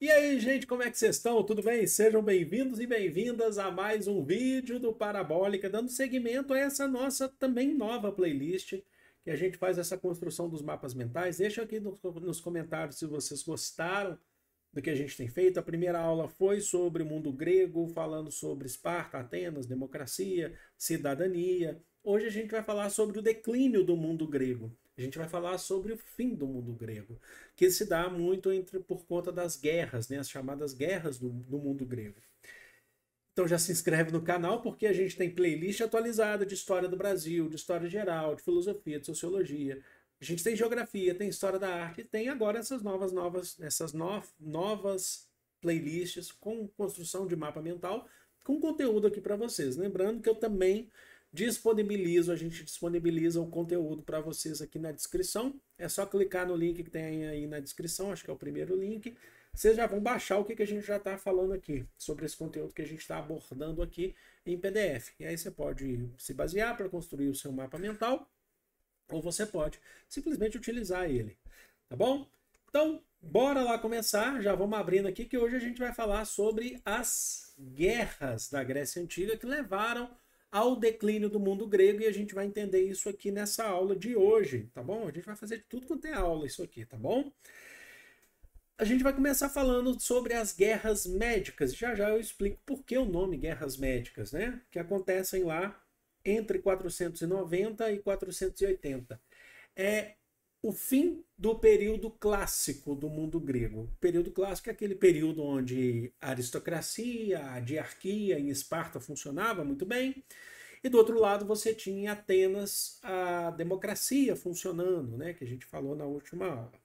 E aí, gente, como é que vocês estão? Tudo bem? Sejam bem-vindos e bem-vindas a mais um vídeo do Parabólica, dando seguimento a essa nossa também nova playlist, que a gente faz essa construção dos mapas mentais. Deixa aqui nos comentários se vocês gostaram do que a gente tem feito. A primeira aula foi sobre o mundo grego, falando sobre Esparta, Atenas, democracia, cidadania. Hoje a gente vai falar sobre o declínio do mundo grego. A gente vai falar sobre o fim do mundo grego, que se dá muito entre por conta das guerras, né, as chamadas guerras do, do mundo grego. Então já se inscreve no canal porque a gente tem playlist atualizada de história do Brasil, de história geral, de filosofia, de sociologia. A gente tem geografia, tem história da arte, e tem agora essas novas novas essas no, novas playlists com construção de mapa mental, com conteúdo aqui para vocês. Lembrando que eu também disponibilizo, a gente disponibiliza o conteúdo para vocês aqui na descrição. É só clicar no link que tem aí na descrição, acho que é o primeiro link. Vocês já vão baixar o que, que a gente já está falando aqui, sobre esse conteúdo que a gente está abordando aqui em PDF. E aí você pode se basear para construir o seu mapa mental, ou você pode simplesmente utilizar ele. Tá bom? Então, bora lá começar. Já vamos abrindo aqui que hoje a gente vai falar sobre as guerras da Grécia Antiga que levaram ao declínio do mundo grego e a gente vai entender isso aqui nessa aula de hoje, tá bom? A gente vai fazer de tudo quanto é aula isso aqui, tá bom? A gente vai começar falando sobre as guerras médicas. Já já eu explico por que o nome guerras médicas, né? Que acontecem lá entre 490 e 480. É o fim do período clássico do mundo grego. O período clássico é aquele período onde a aristocracia, a diarquia em Esparta funcionava muito bem, e do outro lado você tinha em Atenas a democracia funcionando, né, que a gente falou na última aula.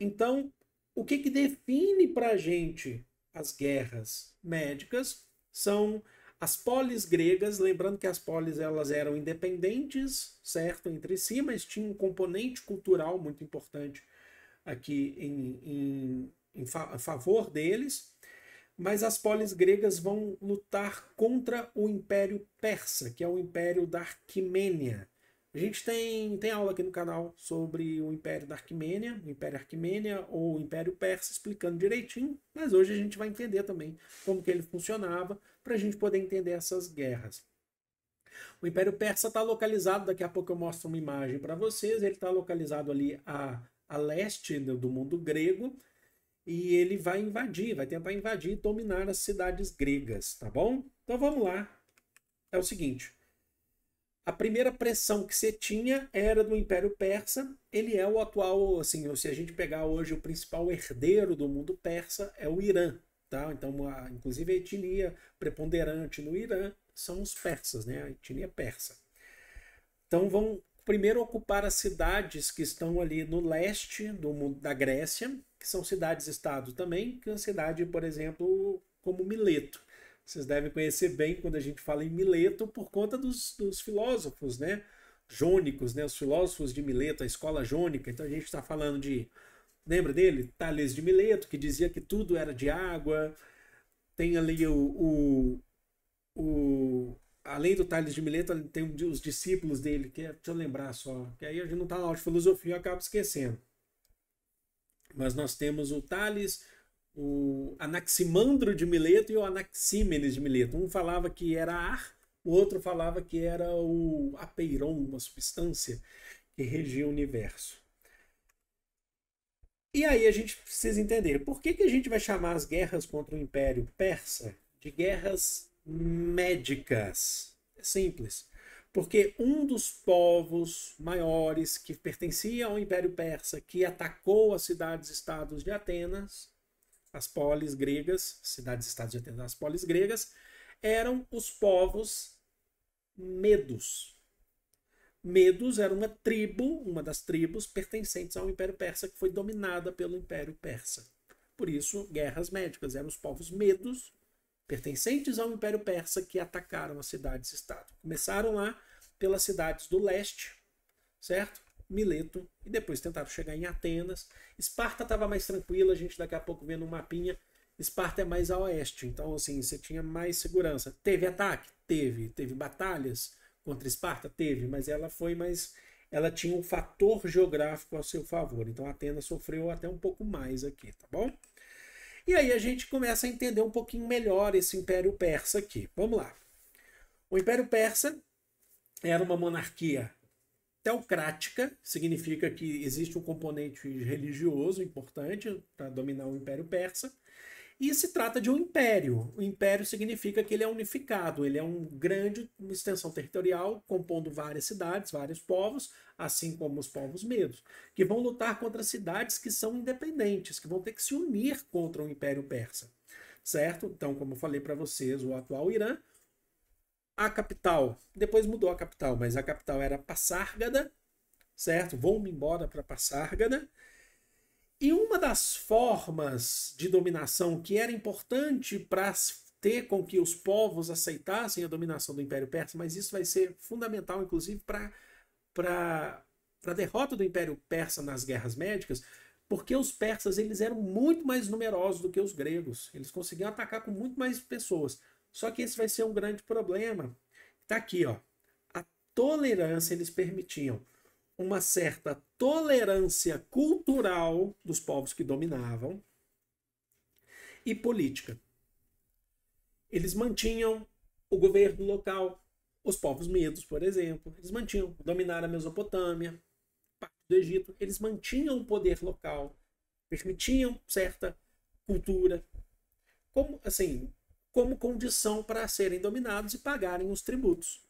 Então, o que, que define para a gente as guerras médicas são as polis gregas, lembrando que as polis elas eram independentes, certo, entre si, mas tinha um componente cultural muito importante aqui em, em, em fa favor deles. Mas as polis gregas vão lutar contra o Império Persa, que é o Império da Arquimênia. A gente tem, tem aula aqui no canal sobre o Império da Arquimênia, o Império Arquimênia ou o Império Persa, explicando direitinho, mas hoje a gente vai entender também como que ele funcionava, para a gente poder entender essas guerras. O Império Persa está localizado, daqui a pouco eu mostro uma imagem para vocês, ele está localizado ali a, a leste do mundo grego, e ele vai invadir, vai tentar invadir e dominar as cidades gregas, tá bom? Então vamos lá. É o seguinte, a primeira pressão que você tinha era do Império Persa. Ele é o atual, assim, se a gente pegar hoje o principal herdeiro do mundo persa é o Irã, tá? Então, a, inclusive a etnia preponderante no Irã são os persas, né? A etnia persa. Então, vão primeiro ocupar as cidades que estão ali no leste do da Grécia, que são cidades-estado também, que é uma cidade, por exemplo, como Mileto. Vocês devem conhecer bem quando a gente fala em Mileto por conta dos, dos filósofos, né? Jônicos, né? Os filósofos de Mileto, a escola jônica. Então a gente está falando de. Lembra dele? Tales de Mileto, que dizia que tudo era de água. Tem ali o. o, o além do Tales de Mileto, tem os discípulos dele, que é, deixa eu lembrar só, que aí a gente não está na aula de filosofia, eu acabo esquecendo. Mas nós temos o Tales, o Anaximandro de Mileto e o Anaxímenes de Mileto. Um falava que era ar, o outro falava que era o apeiron, uma substância que regia o universo. E aí a gente precisa entender por que, que a gente vai chamar as guerras contra o Império Persa de guerras médicas. É simples. Porque um dos povos maiores que pertencia ao Império Persa, que atacou as cidades-estados de Atenas, as polis gregas, cidades-estados de Atenas, as polis gregas, eram os povos medos. Medos era uma tribo, uma das tribos pertencentes ao Império Persa, que foi dominada pelo Império Persa. Por isso, guerras médicas eram os povos medos, pertencentes ao Império Persa, que atacaram as cidades-estado. Começaram lá pelas cidades do leste, certo? Mileto e depois tentaram chegar em Atenas. Esparta estava mais tranquila, a gente daqui a pouco vendo um mapinha. Esparta é mais a oeste, então assim, você tinha mais segurança. Teve ataque? Teve. Teve batalhas contra Esparta? Teve, mas ela foi mais. Ela tinha um fator geográfico a seu favor. Então Atenas sofreu até um pouco mais aqui, tá bom? E aí a gente começa a entender um pouquinho melhor esse Império Persa aqui. Vamos lá. O Império Persa era uma monarquia teocrática, significa que existe um componente religioso importante para dominar o Império Persa. E se trata de um império. O império significa que ele é unificado, ele é um grande uma extensão territorial, compondo várias cidades, vários povos, assim como os povos medos, que vão lutar contra cidades que são independentes, que vão ter que se unir contra o Império Persa. Certo? Então, como eu falei para vocês, o atual Irã, a capital, depois mudou a capital, mas a capital era Passárgada, certo? Vou-me embora para Passárgada e uma das formas de dominação que era importante para ter com que os povos aceitassem a dominação do Império Persa, mas isso vai ser fundamental, inclusive, para a derrota do Império Persa nas guerras médicas, porque os persas eles eram muito mais numerosos do que os gregos. Eles conseguiam atacar com muito mais pessoas. Só que esse vai ser um grande problema. Está aqui, ó. A tolerância eles permitiam uma certa tolerância cultural dos povos que dominavam e política. Eles mantinham o governo local, os povos medos, por exemplo, eles mantinham, dominar a Mesopotâmia, parte do Egito, eles mantinham o poder local, permitiam certa cultura, como assim, como condição para serem dominados e pagarem os tributos.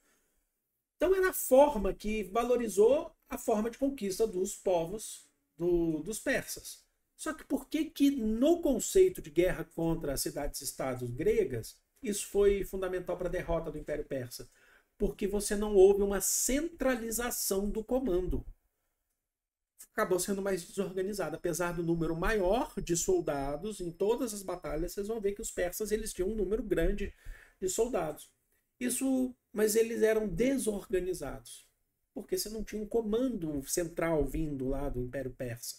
Então era a forma que valorizou a forma de conquista dos povos do, dos persas. Só que por que que no conceito de guerra contra as cidades-estados gregas, isso foi fundamental para a derrota do Império Persa? Porque você não houve uma centralização do comando. Acabou sendo mais desorganizado. Apesar do número maior de soldados em todas as batalhas, vocês vão ver que os persas eles tinham um número grande de soldados. Isso, mas eles eram desorganizados porque você não tinha um comando central vindo lá do Império Persa,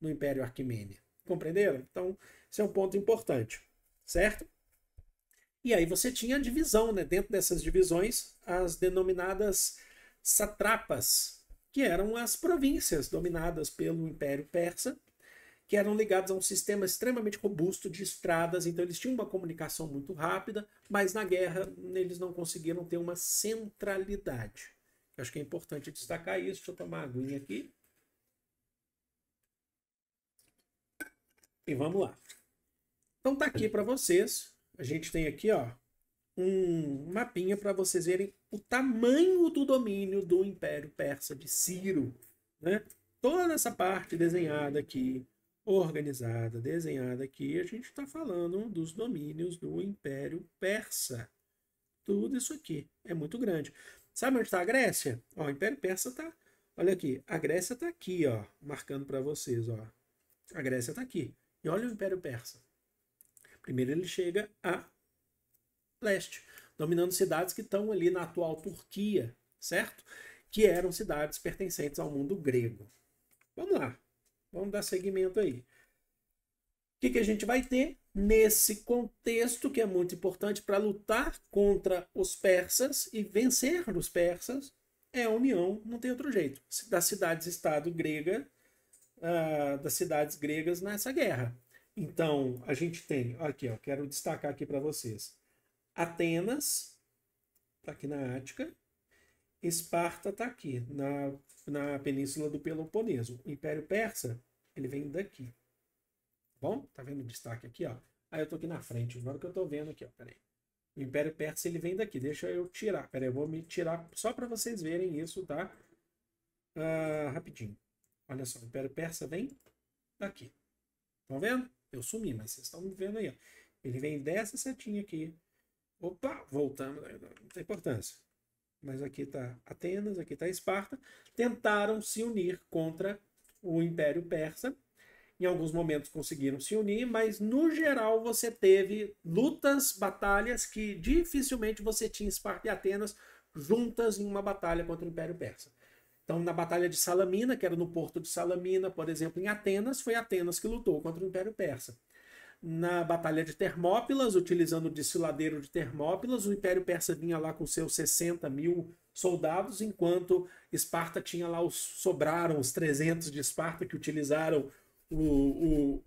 no Império Arquimênio. Compreenderam? Então, esse é um ponto importante, certo? E aí você tinha a divisão, né? Dentro dessas divisões, as denominadas satrapas, que eram as províncias dominadas pelo Império Persa, que eram ligadas a um sistema extremamente robusto de estradas, então eles tinham uma comunicação muito rápida, mas na guerra eles não conseguiram ter uma centralidade. Eu acho que é importante destacar isso. Deixa eu tomar uma aguinha aqui. E vamos lá. Então tá aqui para vocês. A gente tem aqui, ó, um mapinha para vocês verem o tamanho do domínio do Império Persa de Ciro, né? Toda essa parte desenhada aqui, organizada, desenhada aqui, a gente está falando dos domínios do Império Persa. Tudo isso aqui é muito grande. Sabe onde está a Grécia? Ó, o Império Persa está. Olha aqui, a Grécia está aqui, ó, marcando para vocês, ó. A Grécia está aqui. E olha o Império Persa. Primeiro ele chega a leste, dominando cidades que estão ali na atual Turquia, certo? Que eram cidades pertencentes ao mundo grego. Vamos lá, vamos dar seguimento aí. O que, que a gente vai ter? nesse contexto que é muito importante para lutar contra os persas e vencer os persas é a união, não tem outro jeito, das cidades-estado grega, uh, das cidades gregas nessa guerra. Então, a gente tem, aqui, ó, quero destacar aqui para vocês. Atenas, tá aqui na Ática, Esparta está aqui, na, na península do Peloponeso. O Império Persa, ele vem daqui. Bom, tá vendo o destaque aqui, ó? Aí eu tô aqui na frente, agora que eu tô vendo aqui, ó, peraí. O Império Persa, ele vem daqui, deixa eu tirar, peraí, eu vou me tirar só para vocês verem isso, tá? Uh, rapidinho. Olha só, o Império Persa vem daqui. Estão vendo? Eu sumi, mas vocês estão me vendo aí, ó. Ele vem dessa setinha aqui. Opa, voltamos, não tem importância. Mas aqui está Atenas, aqui está Esparta. Tentaram se unir contra o Império Persa em alguns momentos conseguiram se unir, mas no geral você teve lutas, batalhas que dificilmente você tinha Esparta e Atenas juntas em uma batalha contra o Império Persa. Então, na Batalha de Salamina, que era no porto de Salamina, por exemplo, em Atenas, foi Atenas que lutou contra o Império Persa. Na Batalha de Termópilas, utilizando o desfiladeiro de Termópilas, o Império Persa vinha lá com seus 60 mil soldados, enquanto Esparta tinha lá os sobraram os 300 de Esparta que utilizaram o,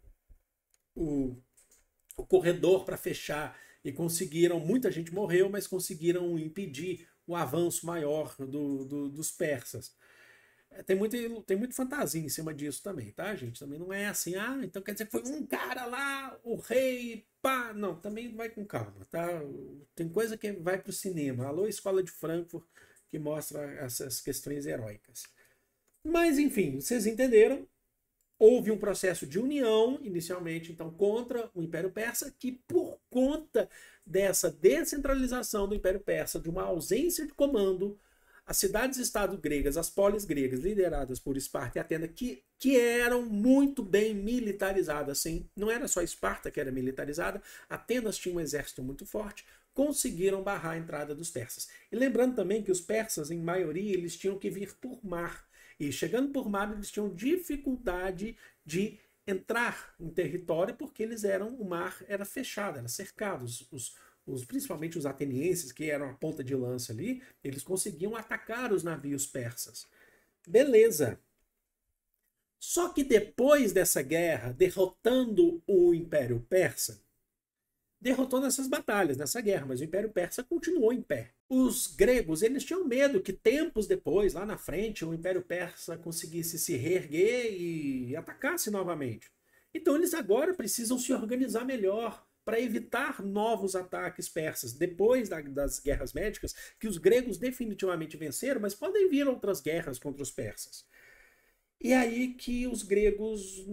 o, o corredor para fechar e conseguiram, muita gente morreu, mas conseguiram impedir o avanço maior do, do, dos persas. É, tem muito, tem muito fantasia em cima disso também, tá, gente? Também não é assim, ah, então quer dizer que foi um cara lá, o rei, pá. Não, também vai com calma, tá? Tem coisa que vai pro cinema. Alô, Escola de Frankfurt, que mostra essas questões heróicas. Mas, enfim, vocês entenderam? Houve um processo de união, inicialmente, então, contra o Império Persa, que por conta dessa descentralização do Império Persa, de uma ausência de comando, as cidades-estado gregas, as polis gregas, lideradas por Esparta e Atena, que, que eram muito bem militarizadas, sim. Não era só Esparta que era militarizada, Atenas tinha um exército muito forte, conseguiram barrar a entrada dos persas. E lembrando também que os persas, em maioria, eles tinham que vir por mar. E chegando por mar, eles tinham dificuldade de entrar em território porque eles eram o mar era fechado, era cercado. Os, os, os, principalmente os atenienses, que eram a ponta de lança ali, eles conseguiam atacar os navios persas. Beleza. Só que depois dessa guerra, derrotando o Império Persa, derrotou nessas batalhas, nessa guerra, mas o Império Persa continuou em pé. Os gregos, eles tinham medo que tempos depois, lá na frente, o Império Persa conseguisse se reerguer e atacasse novamente. Então eles agora precisam se organizar melhor para evitar novos ataques persas. Depois da, das guerras médicas, que os gregos definitivamente venceram, mas podem vir outras guerras contra os persas. E aí que os gregos,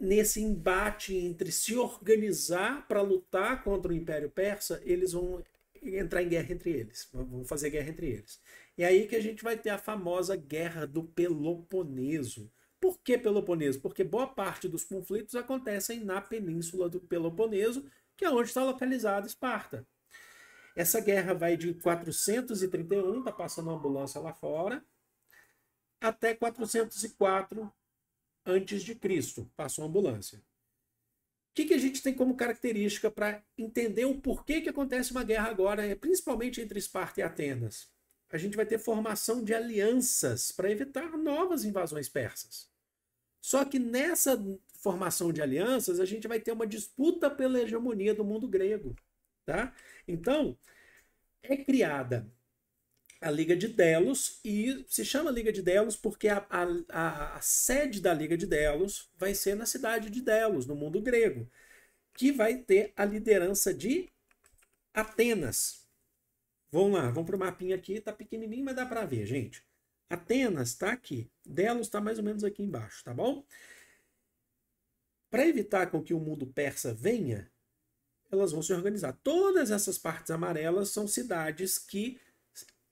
nesse embate entre se organizar para lutar contra o Império Persa, eles vão entrar em guerra entre eles, vão fazer guerra entre eles. E aí que a gente vai ter a famosa Guerra do Peloponeso. Por que Peloponeso? Porque boa parte dos conflitos acontecem na península do Peloponeso, que é onde está localizada Esparta. Essa guerra vai de 431, tá passando uma ambulância lá fora, até 404 antes de Cristo, passou a ambulância. O que, que a gente tem como característica para entender o porquê que acontece uma guerra agora, principalmente entre Esparta e Atenas? A gente vai ter formação de alianças para evitar novas invasões persas. Só que nessa formação de alianças, a gente vai ter uma disputa pela hegemonia do mundo grego. Tá? Então, é criada a Liga de Delos, e se chama Liga de Delos porque a, a, a, sede da Liga de Delos vai ser na cidade de Delos, no mundo grego, que vai ter a liderança de Atenas. Vamos lá, vamos para o mapinha aqui, tá pequenininho, mas dá para ver, gente. Atenas está aqui, Delos está mais ou menos aqui embaixo, tá bom? Para evitar com que o mundo persa venha, elas vão se organizar. Todas essas partes amarelas são cidades que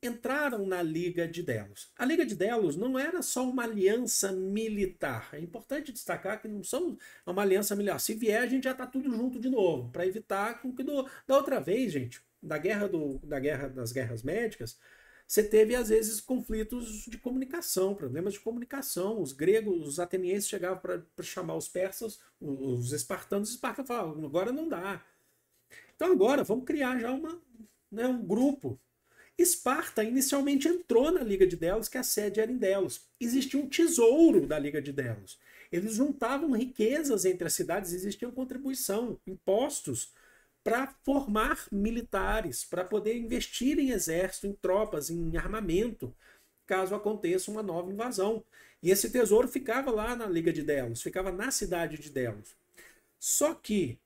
entraram na Liga de Delos. A Liga de Delos não era só uma aliança militar. É importante destacar que não são uma aliança militar. Se vier, a gente já está tudo junto de novo, para evitar com que do, da outra vez, gente, da guerra do, da guerra das guerras médicas, você teve às vezes conflitos de comunicação, problemas de comunicação. Os gregos, os atenienses chegavam para chamar os persas, os espartanos, os espartanos falavam, agora não dá. Então agora vamos criar já uma, né, um grupo Esparta inicialmente entrou na Liga de Delos, que a sede era em Delos. Existia um tesouro da Liga de Delos. Eles juntavam riquezas entre as cidades, existia contribuição, impostos para formar militares, para poder investir em exército, em tropas, em armamento, caso aconteça uma nova invasão. E esse tesouro ficava lá na Liga de Delos, ficava na cidade de Delos. Só que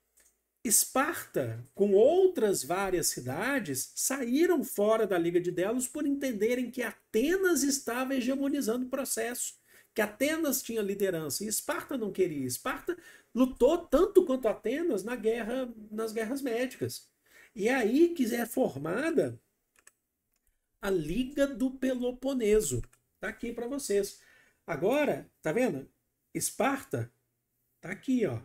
Esparta, com outras várias cidades, saíram fora da Liga de Delos por entenderem que Atenas estava hegemonizando o processo, que Atenas tinha liderança e Esparta não queria. Esparta lutou tanto quanto Atenas na guerra, nas guerras médicas. E é aí que é formada a Liga do Peloponeso. Tá aqui para vocês. Agora, tá vendo? Esparta tá aqui, ó.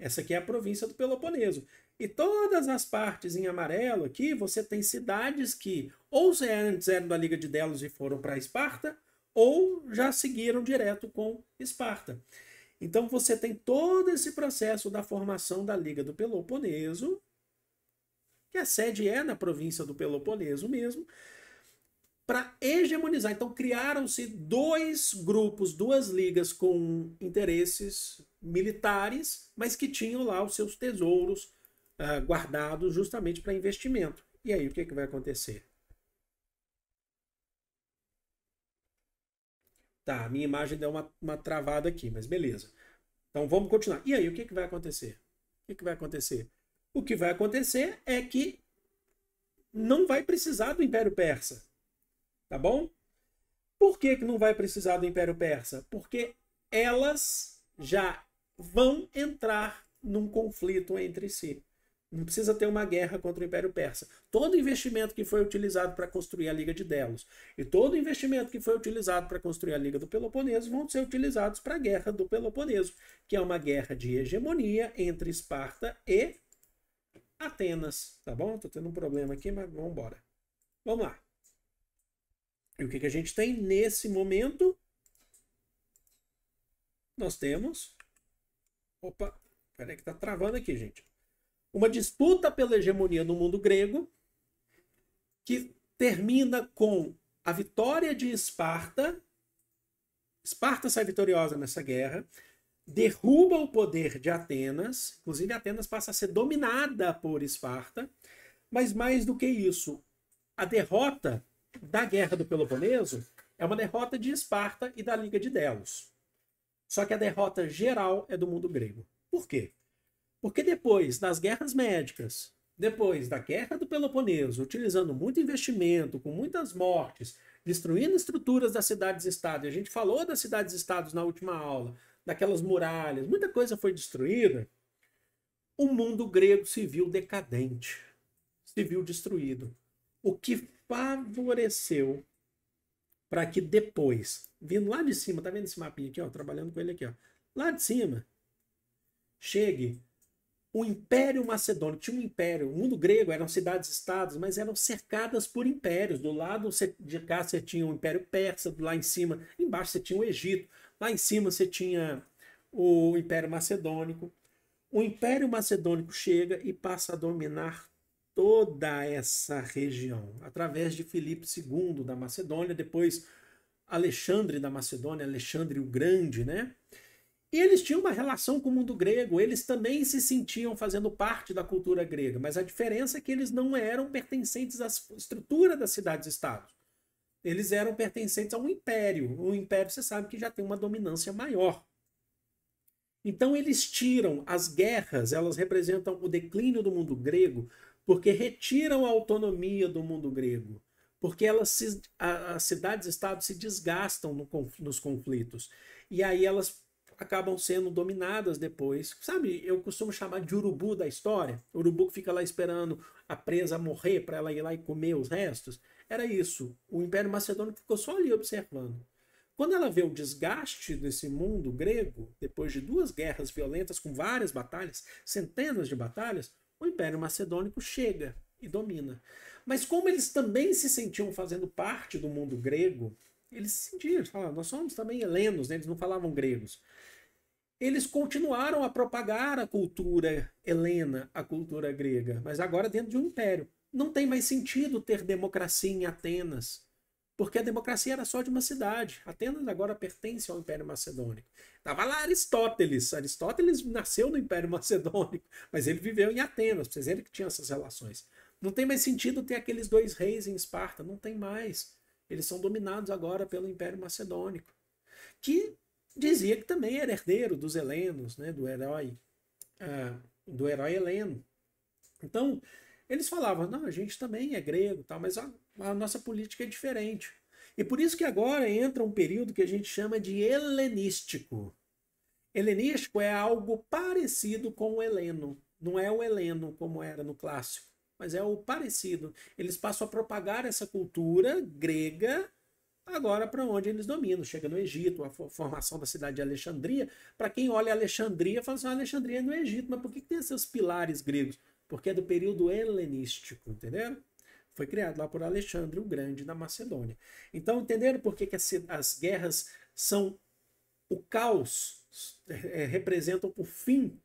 Essa aqui é a província do Peloponeso. E todas as partes em amarelo aqui, você tem cidades que ou antes eram da Liga de Delos e foram para Esparta, ou já seguiram direto com Esparta. Então você tem todo esse processo da formação da Liga do Peloponeso, que a sede é na província do Peloponeso mesmo, para hegemonizar. Então criaram-se dois grupos, duas ligas com interesses militares, mas que tinham lá os seus tesouros uh, guardados justamente para investimento. E aí o que, que vai acontecer? Tá, minha imagem deu uma, uma travada aqui, mas beleza. Então vamos continuar. E aí, o que, que vai acontecer? O que, que vai acontecer? O que vai acontecer é que não vai precisar do Império Persa. Tá bom? Por que, que não vai precisar do Império Persa? Porque elas já vão entrar num conflito entre si. Não precisa ter uma guerra contra o Império Persa. Todo investimento que foi utilizado para construir a Liga de Delos e todo investimento que foi utilizado para construir a Liga do Peloponeso vão ser utilizados para a Guerra do Peloponeso, que é uma guerra de hegemonia entre Esparta e Atenas. Tá bom? Tô tendo um problema aqui, mas vamos embora. Vamos lá. E o que, que a gente tem nesse momento? Nós temos. Opa, peraí que tá travando aqui, gente uma disputa pela hegemonia no mundo grego, que termina com a vitória de Esparta. Esparta sai vitoriosa nessa guerra, derruba o poder de Atenas, inclusive Atenas passa a ser dominada por Esparta, mas mais do que isso, a derrota da Guerra do Peloponeso é uma derrota de Esparta e da Liga de Delos. Só que a derrota geral é do mundo grego. Por quê? Porque depois das guerras médicas, depois da guerra do Peloponeso, utilizando muito investimento, com muitas mortes, destruindo estruturas das cidades-estado, e a gente falou das cidades-estados na última aula, daquelas muralhas, muita coisa foi destruída, o mundo grego se viu decadente, se viu destruído. O que favoreceu para que depois, vindo lá de cima, tá vendo esse mapinha aqui, ó, trabalhando com ele aqui, ó, lá de cima, chegue o Império Macedônico tinha um império. O mundo grego eram cidades-estados, mas eram cercadas por impérios. Do lado de cá você tinha o Império Persa, lá em cima, embaixo você tinha o Egito, lá em cima você tinha o Império Macedônico. O Império Macedônico chega e passa a dominar toda essa região através de Filipe II da Macedônia, depois Alexandre da Macedônia, Alexandre o Grande, né? E eles tinham uma relação com o mundo grego, eles também se sentiam fazendo parte da cultura grega, mas a diferença é que eles não eram pertencentes à estrutura das cidades-estados. Eles eram pertencentes a um império. O império, você sabe que já tem uma dominância maior. Então eles tiram as guerras, elas representam o declínio do mundo grego, porque retiram a autonomia do mundo grego, porque elas se, as cidades-estados se desgastam no, nos conflitos. E aí elas acabam sendo dominadas depois. Sabe, eu costumo chamar de urubu da história. O urubu que fica lá esperando a presa morrer para ela ir lá e comer os restos. Era isso. O Império Macedônico ficou só ali observando. Quando ela vê o desgaste desse mundo grego, depois de duas guerras violentas com várias batalhas, centenas de batalhas, o Império Macedônico chega e domina. Mas como eles também se sentiam fazendo parte do mundo grego, eles se sentiam, eles falavam, nós somos também helenos, né? eles não falavam gregos eles continuaram a propagar a cultura helena, a cultura grega, mas agora dentro de um império. Não tem mais sentido ter democracia em Atenas, porque a democracia era só de uma cidade. Atenas agora pertence ao Império Macedônico. Estava lá Aristóteles. Aristóteles nasceu no Império Macedônico, mas ele viveu em Atenas. Vocês verem que tinha essas relações. Não tem mais sentido ter aqueles dois reis em Esparta. Não tem mais. Eles são dominados agora pelo Império Macedônico, que dizia que também era herdeiro dos helenos, né, do herói, uh, do herói heleno. Então, eles falavam, não, a gente também é grego, tal, mas a, a nossa política é diferente. E por isso que agora entra um período que a gente chama de helenístico. Helenístico é algo parecido com o heleno. Não é o heleno como era no clássico, mas é o parecido. Eles passam a propagar essa cultura grega agora para onde eles dominam. Chega no Egito, a formação da cidade de Alexandria. Para quem olha Alexandria, fala assim: ah, Alexandria é no Egito, mas por que, tem esses pilares gregos? Porque é do período helenístico, entenderam? Foi criado lá por Alexandre o Grande da Macedônia. Então, entenderam por que, que as, as guerras são o caos, é, representam o fim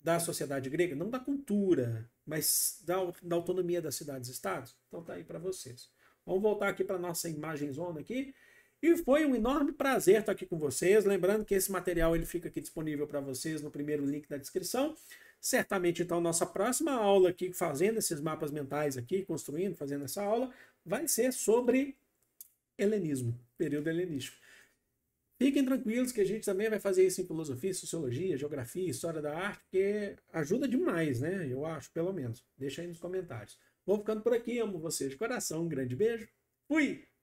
da sociedade grega? Não da cultura, mas da, da autonomia das cidades-estados? Então, tá aí para vocês. Vamos voltar aqui para nossa imagem zona aqui. E foi um enorme prazer estar aqui com vocês. Lembrando que esse material ele fica aqui disponível para vocês no primeiro link da descrição. Certamente, então, nossa próxima aula aqui, fazendo esses mapas mentais aqui, construindo, fazendo essa aula, vai ser sobre helenismo, período helenístico. Fiquem tranquilos que a gente também vai fazer isso em filosofia, sociologia, geografia, história da arte, porque ajuda demais, né? Eu acho, pelo menos. Deixa aí nos comentários. Vou ficando por aqui, amo vocês coração. Um grande beijo. Fui!